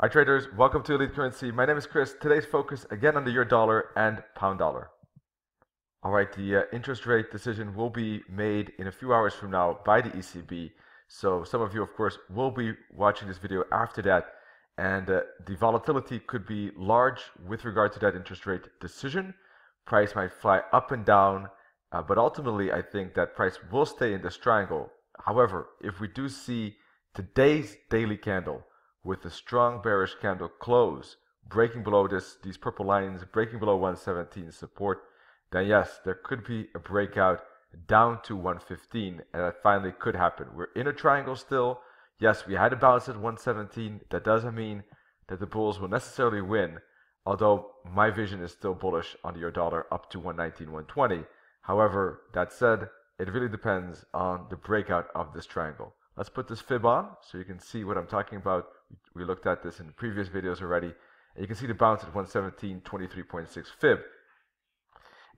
Hi traders, welcome to Elite CurrenSea. My name is Chris. Today's focus again on the euro dollar and pound dollar. All right, the uh, interest rate decision will be made in a few hours from now by the ECB. So some of you, of course, will be watching this video after that. And uh, the volatility could be large with regard to that interest rate decision. Price might fly up and down, uh, but ultimately I think that price will stay in this triangle. However, if we do see today's daily candle with a strong bearish candle close, breaking below this these purple lines, breaking below 117 support, then yes, there could be a breakout down to 115, and that finally could happen. We're in a triangle still. Yes, we had a bounce at 117. That doesn't mean that the bulls will necessarily win, although my vision is still bullish on euro dollar up to 119, 120. However, that said, it really depends on the breakout of this triangle. Let's put this fib on so you can see what I'm talking about we looked at this in previous videos already. And you can see the bounce at 117, 23.6 fib.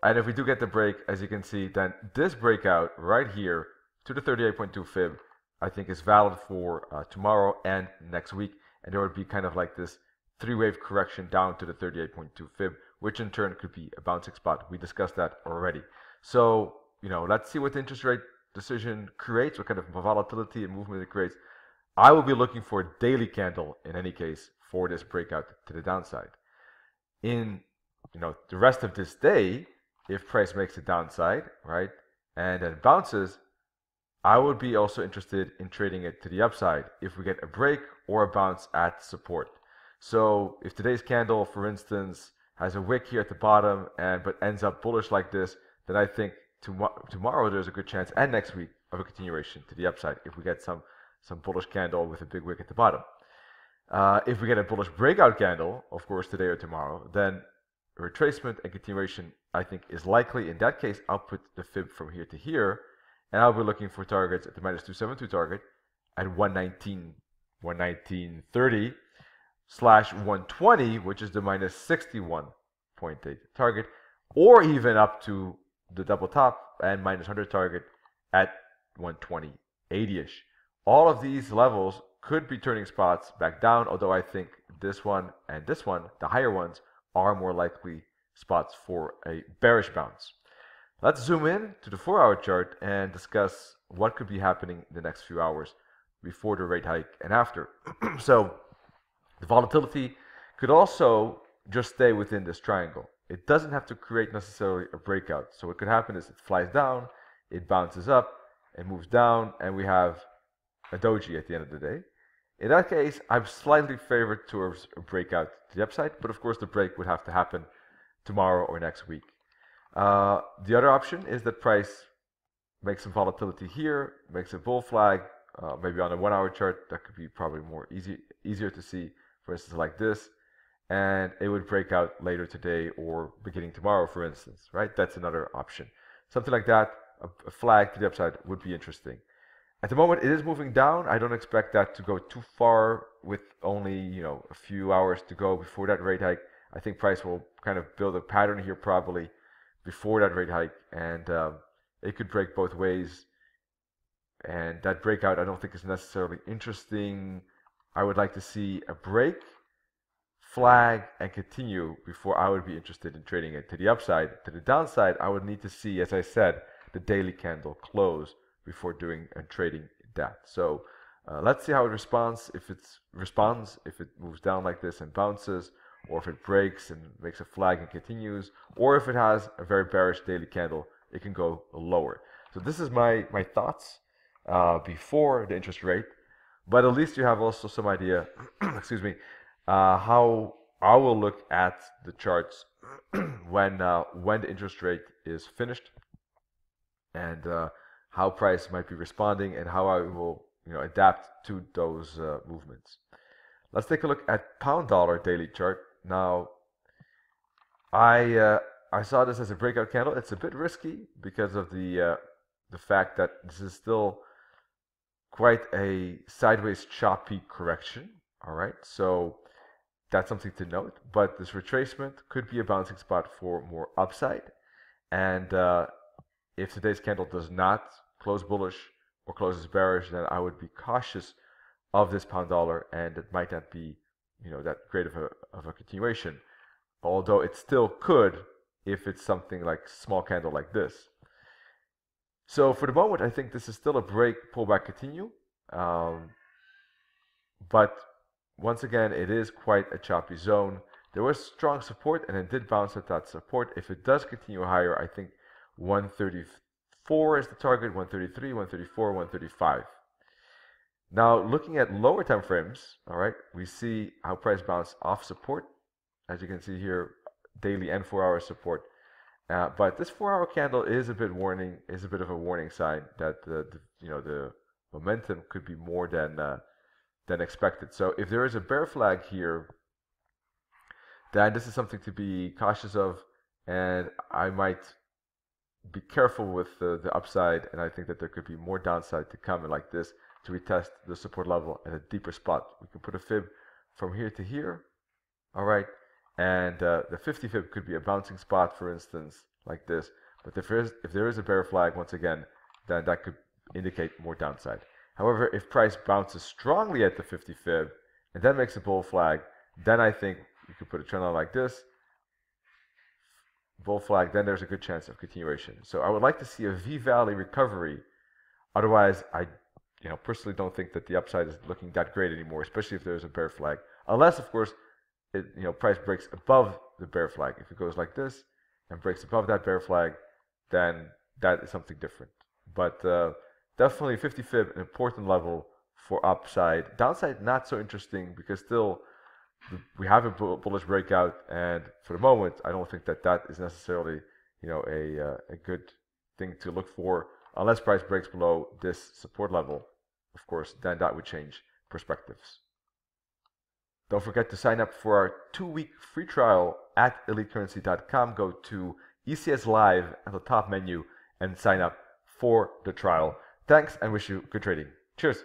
And if we do get the break, as you can see, then this breakout right here to the 38.2 fib, I think is valid for uh, tomorrow and next week. And there would be kind of like this three-wave correction down to the 38.2 fib, which in turn could be a bouncing spot. We discussed that already. So, you know, let's see what the interest rate decision creates, what kind of volatility and movement it creates. I will be looking for a daily candle in any case for this breakout to the downside. In you know the rest of this day, if price makes a downside, right, and then bounces, I would be also interested in trading it to the upside if we get a break or a bounce at support. So if today's candle, for instance, has a wick here at the bottom and but ends up bullish like this, then I think tom- tomorrow there's a good chance and next week of a continuation to the upside if we get some some bullish candle with a big wick at the bottom. Uh, if we get a bullish breakout candle, of course, today or tomorrow, then retracement and continuation, I think, is likely. In that case, I'll put the fib from here to here, and I'll be looking for targets at the minus 272 target at 119, 119.30 slash 120, which is the minus 61.8 target, or even up to the double top and minus 100 target at 120, 80-ish. All of these levels could be turning spots back down, although I think this one and this one, the higher ones, are more likely spots for a bearish bounce. Let's zoom in to the four hour chart and discuss what could be happening in the next few hours before the rate hike and after. so the volatility could also just stay within this triangle. It doesn't have to create necessarily a breakout. So what could happen is it flies down, it bounces up, it moves down, and we have a doji at the end of the day. In that case, I'm slightly favored towards a breakout to the upside, but of course the break would have to happen tomorrow or next week. Uh, the other option is that price makes some volatility here, makes a bull flag, uh, maybe on a one-hour chart that could be probably more easy, easier to see, for instance, like this, and it would break out later today or beginning tomorrow, for instance, right? That's another option. Something like that, a, flag to the upside would be interesting. At the moment, it is moving down. I don't expect that to go too far with only you know a few hours to go before that rate hike. I think price will kind of build a pattern here probably before that rate hike, and um, it could break both ways. And that breakout, I don't think is necessarily interesting. I would like to see a break, flag, and continue before I would be interested in trading it to the upside. To the downside, I would need to see, as I said, the daily candle close before doing and trading that. So uh, let's see how it responds. If it responds, if it moves down like this and bounces, or if it breaks and makes a flag and continues, or if it has a very bearish daily candle, it can go lower. So this is my my thoughts uh, before the interest rate, but at least you have also some idea. excuse me, uh, how I will look at the charts when uh, when the interest rate is finished, and uh, how price might be responding and how I will you know adapt to those uh, movements. Let's take a look at pound dollar daily chart. Now, I uh, I saw this as a breakout candle. It's a bit risky because of the uh, the fact that this is still quite a sideways choppy correction. All right, so that's something to note. But this retracement could be a bouncing spot for more upside, and uh, if today's candle does not close bullish or closes bearish, then I would be cautious of this pound dollar and it might not be you know that great of a of a continuation, although it still could if it's something like small candle like this. So for the moment, I think this is still a break, pullback, continue. Um, but once again, it is quite a choppy zone. There was strong support and it did bounce at that support. If it does continue higher, I think 134 is the target, 133, 134, 135. Now, looking at lower time frames, all right, we see how price bounced off support. As you can see here, daily and four hour support. Uh, but this four hour candle is a bit warning, is a bit of a warning sign that the, the you know the momentum could be more than uh, than expected. So if there is a bear flag here, then this is something to be cautious of, and I might be careful with the, the upside. And I think that there could be more downside to come like this to retest the support level at a deeper spot. We can put a fib from here to here. All right. And uh, the 50 fib could be a bouncing spot, for instance, like this. But if there is, if there is a bear flag, once again, then that could indicate more downside. However, if price bounces strongly at the 50 fib and then makes a bull flag, then I think you could put a trend line like this, bull flag, then there's a good chance of continuation. So I would like to see a V-Valley recovery. Otherwise, I you know, personally don't think that the upside is looking that great anymore, especially if there's a bear flag. Unless, of course, it, you know, price breaks above the bear flag. If it goes like this and breaks above that bear flag, then that is something different. But uh, definitely 50 fib, an important level for upside. Downside, not so interesting because still we have a bullish breakout, and for the moment, I don't think that that is necessarily, you know, a uh, a good thing to look for unless price breaks below this support level. Of course, then that would change perspectives. Don't forget to sign up for our two-week free trial at elitecurrensea.com. Go to ECS Live at the top menu and sign up for the trial. Thanks and wish you good trading. Cheers.